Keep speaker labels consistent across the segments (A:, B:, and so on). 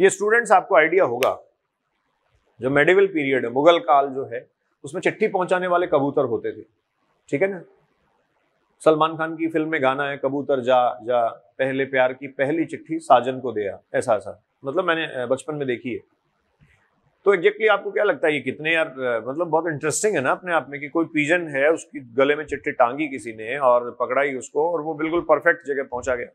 A: ये स्टूडेंट्स आपको आइडिया होगा। जो मेडिवल पीरियड है, मुगल काल जो है, उसमें चिट्ठी पहुँचाने वाले कबूतर होते थे। ठीक है ना? सलमान खान की फ़िल्म में गाना है, कबूतर जा जा, पहले प्यार की पहली चिट्ठी साजन को दिया ऐसा ऐसा। मतलब मैंने बचपन में देखी है। तो एग्जैक्टली आपको क्या लगता है, ये कितने यार मतलब बहुत इंटरेस्टिंग है ना अपने आप में कि कोई पीजन है, उसकी गले में चिट्ठी टांगी किसी ने और पकड़ाई उसको और वो बिल्कुल परफेक्ट जगह पहुँचा गया।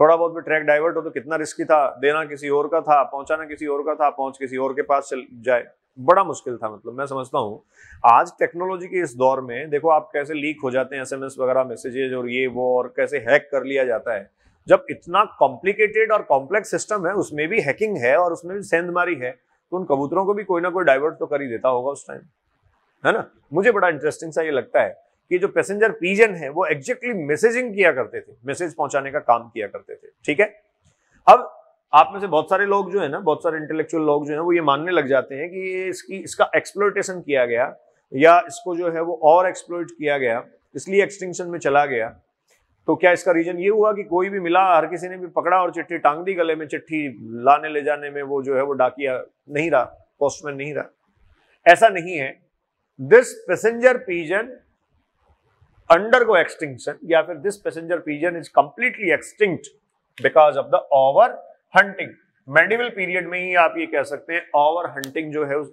A: थोड़ा बहुत भी ट्रैक डाइवर्ट हो तो कितना रिस्की था? देना किसी और का था, पहुंचाना किसी और का था, पहुँच किसी और के पास चल जाए। बड़ा मुश्किल था मतलब मैं समझता हूँ। आज टेक्नोलॉजी के इस दौर में, देखो आप कैसे लीक हो जाते हैं एसएमएस वगैरह मैसेजेज और ये, वो, और कैसे हैक कर लिया जाता है। जब इतना कॉम्प्लिकेटेड और कॉम्प्लेक्स सिस्टम है, उसमें भी हैकिंग है और उसमें भी सेंधमारी है तो उन कबूतरों को भी कोई ना कोई डाइवर्ट तो कर ही देता होगा उस टाइम है ना? मुझे बड़ा इंटरेस्टिंग सा ये लगता है। कि जो पैसेंजर पीजन है, वो एग्जैक्टली मैसेजिंग किया करते थे मैसेज पहुँचाने का काम किया करते थे, ठीक है? अब आप में से बहुत सारे लोग जो है ना, बहुत सारे इंटेलेक्चुअल लोग जो है, वो ये मानने लग जाते हैं कि इसकी, इसका एक्सप्लोइटेशन किया गया, या इसको जो है वो और एक्सप्लोइट किया गया, इसलिए एक्सटिंक्शन में चला गया। तो क्या इसका रीजन ये हुआ कि कोई भी मिला, हर किसी ने भी पकड़ा और चिट्ठी टांग दी गले में, चिट्ठी लाने ले जाने में वो जो है वो डाकिया नहीं रहा पोस्टमैन नहीं रहा। ऐसा नहीं है। This passenger pigeon undergo extinction या फिर this passenger pigeon is completely extinct because of the overhunting medieval period में ही आप ये कह सकते हैं ओवर हंटिंग जो है उस